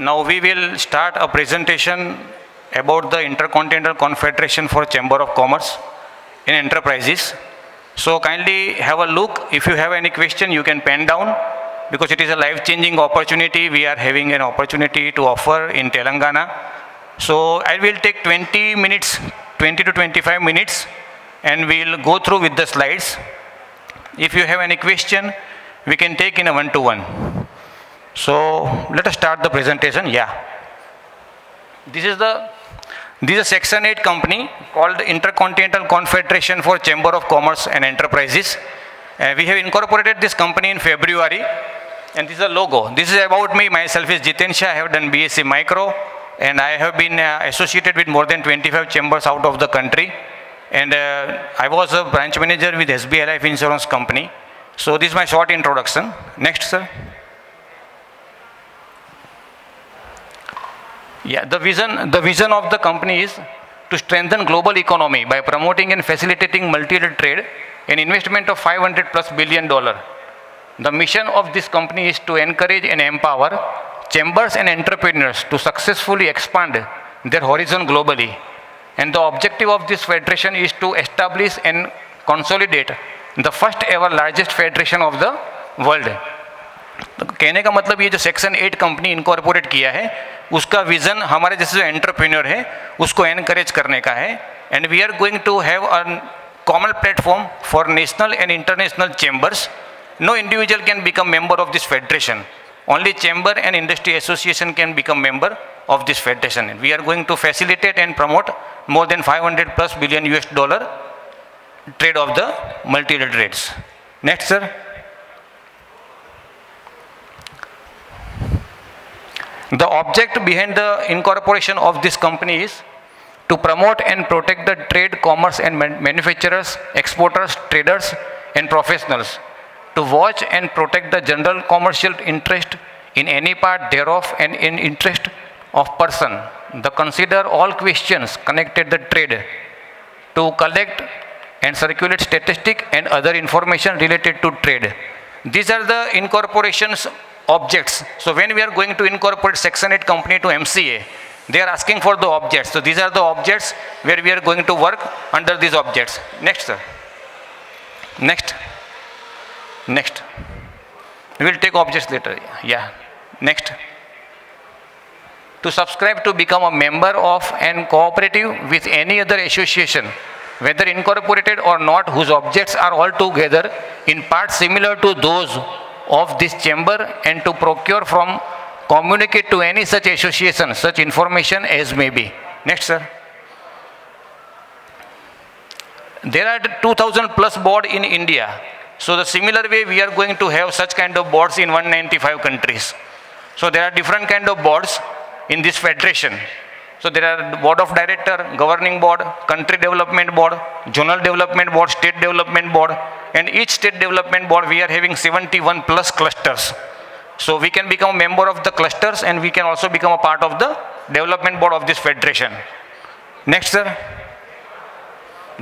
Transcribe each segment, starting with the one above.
now we will start a presentation about the Intercontinental Confederation for Chamber of Commerce in Enterprises. So kindly have a look. If you have any question, you can pen down because it is a life-changing opportunity. We are having an opportunity to offer in Telangana. So I will take 20 minutes, 20 to 25 minutes, and we'll go through with the slides. If you have any question, we can take in a one-to-one. So let us start the presentation. Yeah. This is the this is a Section 8 company called Intercontinental Confederation for Chamber of Commerce and Enterprises. Uh, we have incorporated this company in February and this is a logo. This is about me. Myself is Jiten Shah. I have done BSc Micro and I have been uh, associated with more than 25 chambers out of the country. And uh, I was a branch manager with SBI Life Insurance Company. So this is my short introduction. Next, sir. Yeah, the vision, the vision of the company is to strengthen global economy by promoting and facilitating multilateral trade and investment of 500 plus billion dollar. The mission of this company is to encourage and empower chambers and entrepreneurs to successfully expand their horizon globally. And the objective of this federation is to establish and consolidate the first ever largest federation of the world. तो कहने का मतलब ये जो section eight company incorporate किया है उसका vision हमारे जैसे जो एंटरप्रेन्योर है, उसको एनकरेज करने का है। And we are going to have a common platform for national and international chambers no individual can become member of this federation only chamber and industry association can become member of this federation we are going to facilitate and promote more than 500 plus billion US dollar trade of the multi trades next sir The object behind the incorporation of this company is to promote and protect the trade, commerce and man manufacturers, exporters, traders and professionals, to watch and protect the general commercial interest in any part thereof and in interest of person, the consider all questions connected the trade, to collect and circulate statistic and other information related to trade. These are the incorporations objects. So when we are going to incorporate Section 8 company to MCA, they are asking for the objects. So these are the objects where we are going to work under these objects. Next, sir. Next. Next. We will take objects later. Yeah. Next. To subscribe to become a member of and cooperative with any other association, whether incorporated or not, whose objects are altogether in part similar to those of this chamber and to procure from communicate to any such association such information as may be. Next, sir. There are 2000 plus board in India. So the similar way we are going to have such kind of boards in 195 countries. So there are different kind of boards in this federation. So there are board of director, governing board, country development board, zonal development board, state development board, and each state development board we are having 71 plus clusters. So we can become a member of the clusters and we can also become a part of the development board of this federation. Next sir.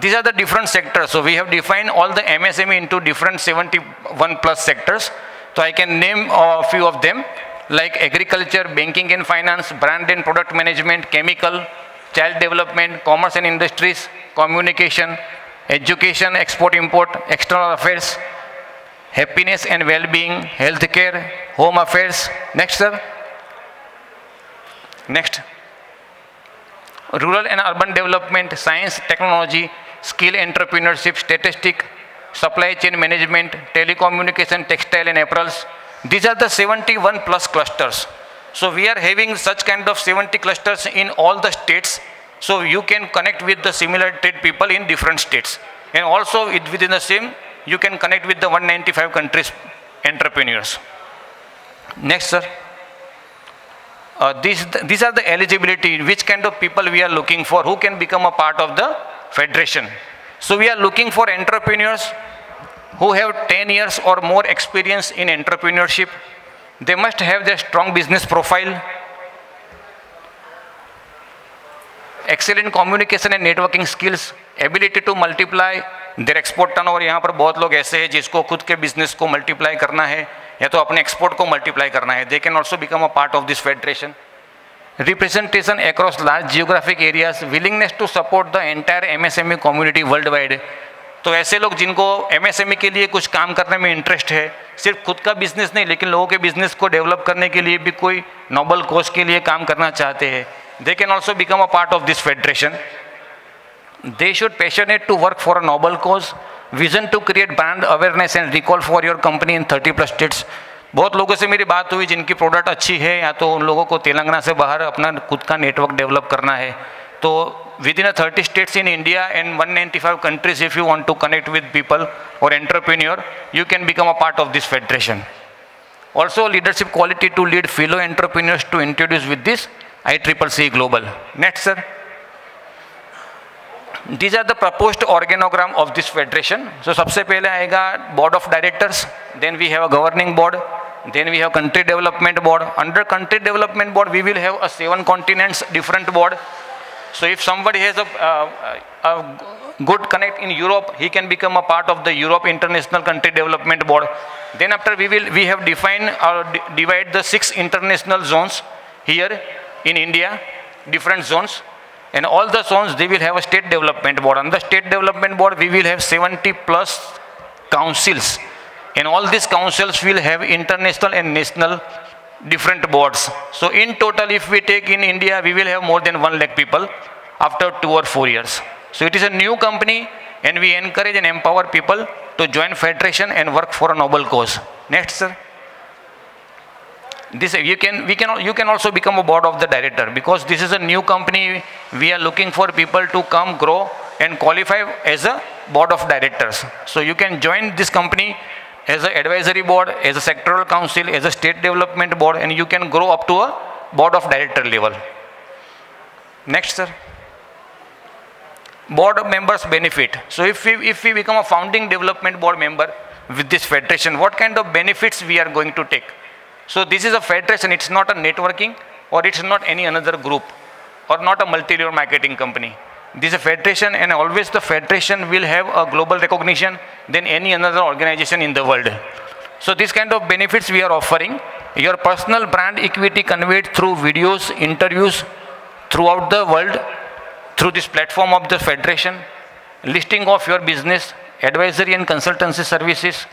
These are the different sectors. So we have defined all the MSME into different 71 plus sectors. So I can name a few of them like agriculture, banking and finance, brand and product management, chemical, child development, commerce and industries, communication, education, export import, external affairs, happiness and well-being, healthcare, home affairs. Next, sir. Next. Rural and urban development, science, technology, skill entrepreneurship, statistic, supply chain management, telecommunication, textile and apparels, these are the 71 plus clusters. So we are having such kind of 70 clusters in all the states. So you can connect with the similar trade people in different states. And also within the same, you can connect with the 195 countries entrepreneurs. Next, sir. Uh, these, these are the eligibility, which kind of people we are looking for, who can become a part of the federation. So we are looking for entrepreneurs who have 10 years or more experience in entrepreneurship. They must have their strong business profile, excellent communication and networking skills, ability to multiply their export turnover. यहाँ पर बहुत लोग ऐसे हैं जिसको खुद के business को मल्टीप्लाई करना है या तो अपने एक्सपोर्ट को मल्टीप्लाई करना है they can also become a part of this federation representation across large geographic areas, willingness to support the entire MSME community worldwide. तो ऐसे लोग जिनको एमएसएमई के लिए कुछ काम करने में इंटरेस्ट है, सिर्फ़ खुद का बिज़नेस नहीं, लेकिन लोगों के बिज़नेस को डेवलप करने के लिए भी कोई नोबल कोज के लिए काम करना चाहते हैं। They can also become a part of this federation they should passionate to work for a noble cause vision to create brand awareness and recall for your company in thirty plus states बहुत लोगों से मेरी बात हुई जिनकी product अच्छी है, या तो उन लोगों को तेलंगाना से बाहर अपना खुद का नेटवर्क डेवलप करना है। तो within a 30 states in India and 195 countries if you want to connect with people or entrepreneur, you can become a part of this federation. Also leadership quality to lead fellow entrepreneurs to introduce with this ICCC Global. Next sir. These are the proposed organogram of this federation. So सबसे पहले आएगा board of directors, then we have a governing board, then we have country development board. Under country development board we will have a seven continents different board so if somebody has a, uh, a good connect in europe he can become a part of the europe international country development board then after we will we have defined or divide the six international zones here in india different zones and all the zones, they will have a state development board. On the state development board, we will have 70 plus councils. And all these councils will have international and national different boards. So in total, if we take in India, we will have more than 1 lakh people after 2 or 4 years. So it is a new company and we encourage and empower people to join federation and work for a noble cause. Next, sir this you can we can you can also become a board of the director because this is a new company we are looking for people to come grow and qualify as a board of directors so you can join this company as an advisory board as a sectoral council as a state development board and you can grow up to a board of director level. Next sir. Board of members benefit. So if we if we become a founding development board member with this federation what kind of benefits we are going to take? So this is a federation, it's not a networking or it's not any another group or not a multi-level marketing company. This is a federation and always the federation will have a global recognition than any another organization in the world. So this kind of benefits we are offering. Your personal brand equity conveyed through videos, interviews throughout the world through this platform of the federation, listing of your business, advisory and consultancy services,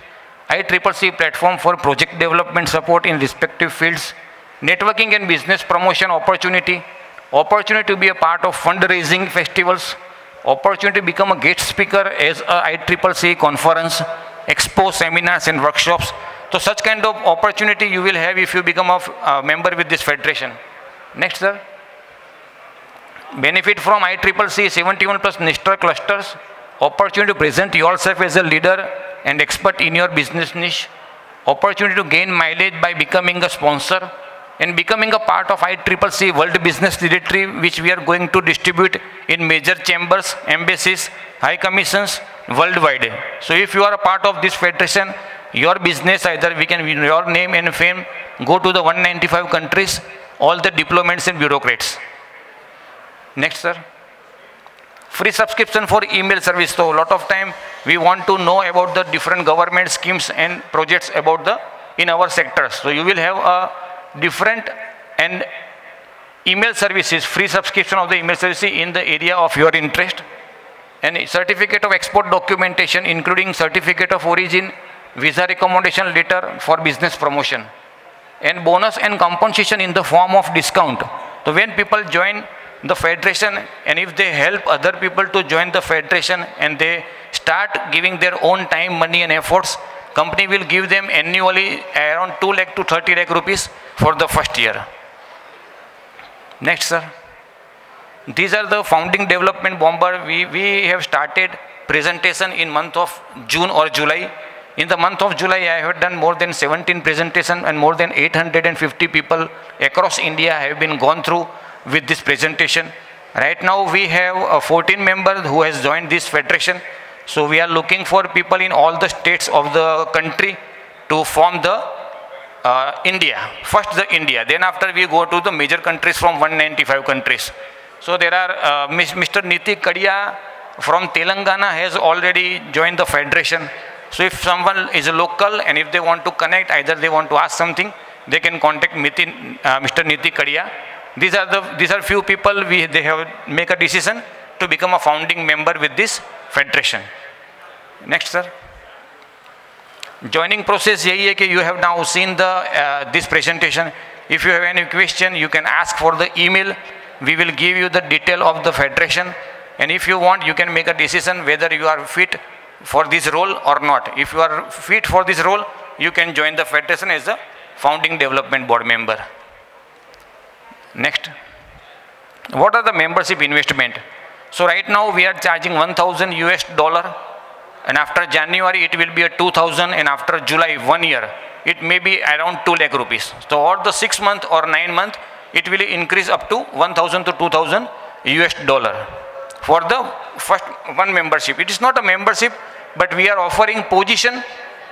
ICCC platform for project development support in respective fields, networking and business promotion opportunity, opportunity to be a part of fundraising festivals, opportunity to become a guest speaker as a ICCC conference, expo, seminars and workshops. So such kind of opportunity you will have if you become a member with this federation. Next, sir. Benefit from ICCC 71 plus NISTR clusters, opportunity to present yourself as a leader and expert in your business niche, opportunity to gain mileage by becoming a sponsor and becoming a part of ICCC World Business Directory which we are going to distribute in major chambers, embassies, high commissions worldwide. So if you are a part of this federation, your business either we can, your name and fame, go to the 195 countries, all the diplomats and bureaucrats. Next, sir free subscription for email service. So a lot of time we want to know about the different government schemes and projects about the in our sectors. So you will have a different and email services, free subscription of the email services in the area of your interest and certificate of export documentation including certificate of origin, visa recommendation letter for business promotion and bonus and compensation in the form of discount. So when people join the federation and if they help other people to join the federation and they start giving their own time, money and efforts, company will give them annually around 2 lakh to 30 lakh rupees for the first year. Next, sir. These are the founding development bomber. We, we have started presentation in month of June or July. In the month of July, I have done more than 17 presentation and more than 850 people across India have been gone through with this presentation. Right now we have uh, 14 members who has joined this federation. So we are looking for people in all the states of the country to form the uh, India. First the India, then after we go to the major countries from 195 countries. So there are uh, Mr. Niti Kadia from Telangana has already joined the federation. So if someone is a local and if they want to connect, either they want to ask something, they can contact uh, Mr. Niti Kadia These are the these are few people we they have make a decision to become a founding member with this federation. Next, sir. Joining process यही है कि you have now seen the uh, this presentation. If you have any question, you can ask for the email. We will give you the detail of the federation. And if you want, you can make a decision whether you are fit for this role or not. If you are fit for this role, you can join the federation as a founding development board member. Next. What are the membership investment? So right now we are charging 1000 US dollar and after January it will be a 2000 and after July one year it may be around 2 lakh rupees. So or the 6 month or 9 month it will increase up to 1000 to 2000 US dollar for the first one membership. It is not a membership but we are offering position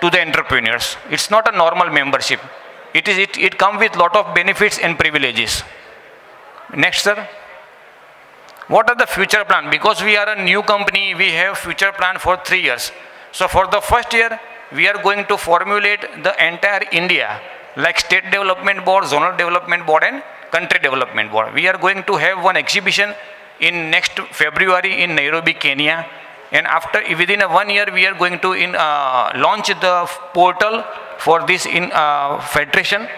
to the entrepreneurs. It's not a normal membership. It is it, it comes with lot of benefits and privileges. Next, sir. What are the future plan? Because we are a new company, we have future plan for three years. So for the first year, we are going to formulate the entire India, like state development board, zonal development board and country development board. We are going to have one exhibition in next February in Nairobi, Kenya. And after, within a one year, we are going to in, uh, launch the portal for this in uh, federation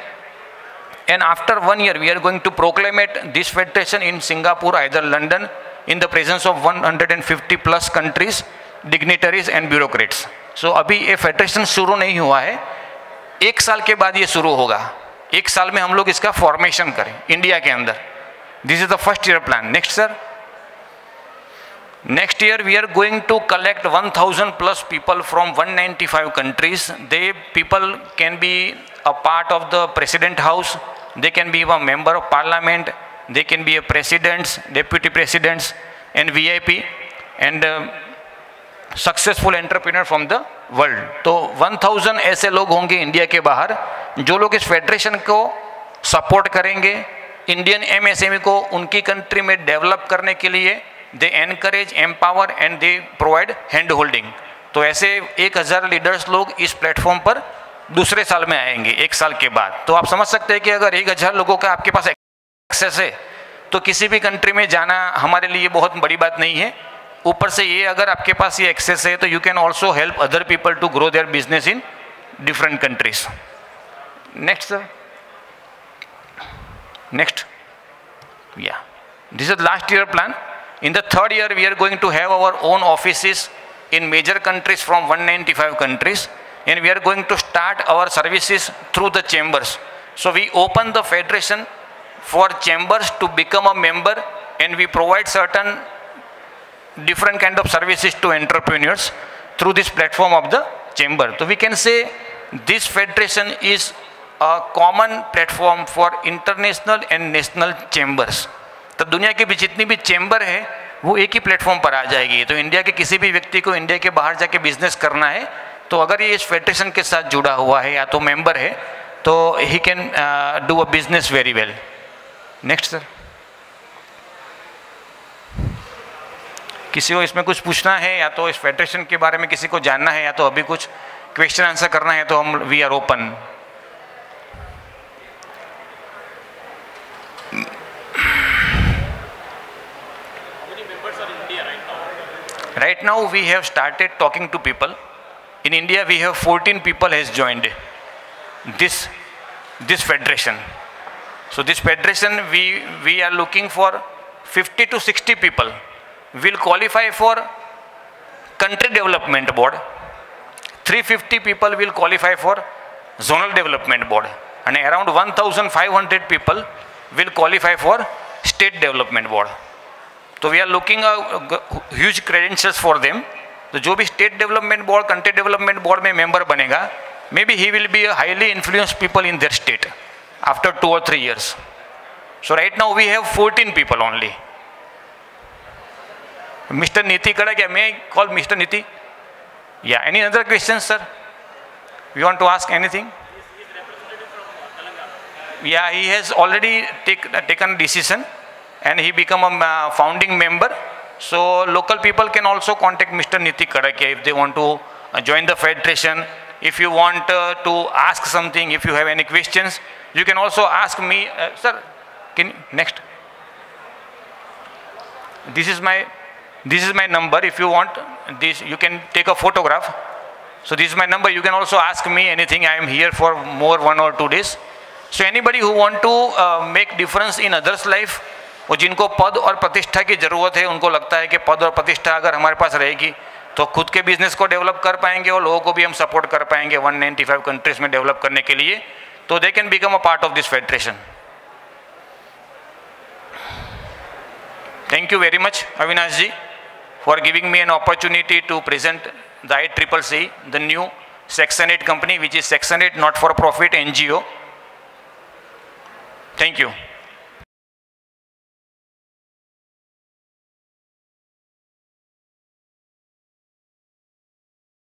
and after one year, we are going to proclaim it, this federation in Singapore, either London, in the presence of 150 plus countries, dignitaries and bureaucrats. So अभी ये federation शुरू नहीं हुआ है एक साल के बाद ये शुरू होगा एक साल में हम लोग इसका फॉर्मेशन करें इंडिया के अंदर this is the first year plan next sir Next year we are going to collect 1000 plus people from 195 countries. They people can be a part of the president house, they can be a member of parliament, they can be a presidents, deputy presidents and VIP and uh, successful entrepreneur from the world तो 1000 ऐसे लोग होंगे India के बाहर जो लोग इस federation को सपोर्ट करेंगे इंडियन एमएसएमई को उनकी कंट्री में डेवलप करने के लिए they encourage empower and they provide hand holding तो ऐसे एक हज़ार लीडर्स लोग इस प्लेटफॉर्म पर दूसरे साल में आएँगे, एक साल के बाद। तो आप समझ सकते हैं कि अगर एक हज़ार लोगों का आपके पास एक्सेस है तो किसी भी कंट्री में जाना हमारे लिए बहुत बड़ी बात नहीं है। ऊपर से ये अगर आपके पास ये एक्सेस है तो you can also help other people to grow their business in different countries next sir next या this is last year plan In the third year, we are going to have our own offices in major countries from 195 countries and we are going to start our services through the chambers. So we open the federation for chambers to become a member and we provide certain different kind of services to entrepreneurs through this platform of the chamber. So we can say this federation is a common platform for international and national chambers. तो दुनिया की भी जितनी भी chamber है, वो एक ही platform पर आ जाएगी। तो इंडिया के किसी भी व्यक्ति को इंडिया के बाहर जाके बिज़नेस करना है तो अगर ये इस फेडरेशन के साथ जुड़ा हुआ है या तो मेंबर है तो he can do a business very well next sir किसी को इसमें कुछ पूछना है, या तो इस फेडरेशन के बारे में किसी को जानना है, या तो अभी कुछ क्वेश्चन आंसर करना है तो हम we are open right now we have started talking to people. In india we have 14 people has joined this this federation. So this federation we we are looking for 50 to 60 people. Will qualify for country development board. 350 people will qualify for zonal development board. And around 1500 people will qualify for state development board तो we are looking huge credentials for them तो जो भी state development board country development board में member बनेगा may be he will be highly influence people in their state after two और three years so right now we have 14 people only mr niti kadakya may i call mr niti yeah any other questions sir you want to ask anything yeah he has already take, taken decision and he become a uh, founding member. So local people can also contact Mr. Niti Kadakia if they want to uh, join the federation. If you want uh, to ask something, if you have any questions, you can also ask me. Uh, sir, can you, next this is my this is my number if you want this you can take a photograph so this is my number you can also ask me anything i am here for more one or two days so anybody who want to uh, make difference in others life और जिनको पद और प्रतिष्ठा की ज़रूरत है, उनको लगता है कि पद और प्रतिष्ठा अगर हमारे पास रहेगी तो खुद के बिज़नेस को डेवलप कर पाएँगे और लोगों को भी हम सपोर्ट कर पाएँगे 195 कंट्रीज़ में डेवलप करने के लिए तो they can become a part of this federation thank you very much Avinash ji for giving me an opportunity to present the I triple C the new section eight company which is section eight not for profit an thank you